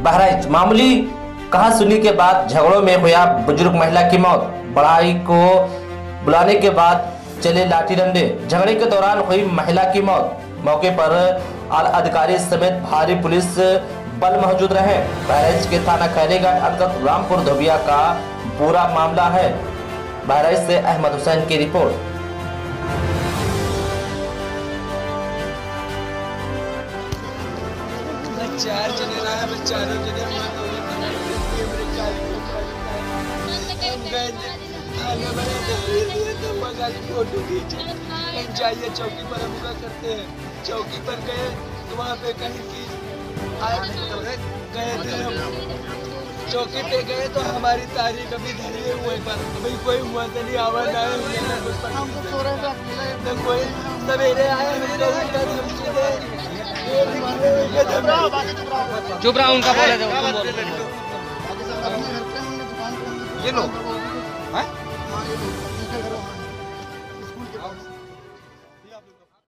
बहराइच मामूली कहा सुनी के बाद झगड़ों में हुआ बुज़ुर्ग महिला की मौत। बढ़ाई को बुलाने के बाद चले लाठी डंडे। झगड़े के दौरान हुई महिला की मौत। मौके पर आला अधिकारी समेत भारी पुलिस बल मौजूद रहे। बहराइच के थाना खैरीगंज अंतर्गत रामपुर धोबिया का पूरा मामला है। बहराइच से अहमद हुसैन की रिपोर्ट। चार जने रहा मैं चारों जने मेरे गाड़ी हम गए थाने में लिए तो मगाली फ़ोटो खींचे हम जाइए चौकी पर हम क्या करते हैं चौकी पर गए तो वहाँ पे कहीं की आए। गए थे हम चौकी पे गए तो हमारी तारीख अभी धरी हुए पर अभी कोई हुआ तो नहीं आवाज़ आए तो कोई सवेरे आए हम लोग उनका धमकी दे चुप रहा उनका बोले दो तुम बोलो। ये लोग हैं?